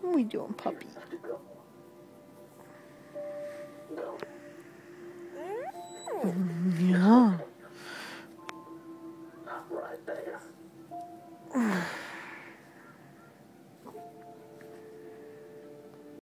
What we doing, puppy? Yeah. Right there.